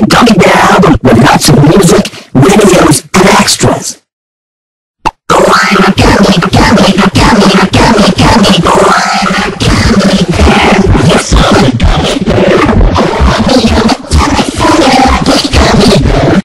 the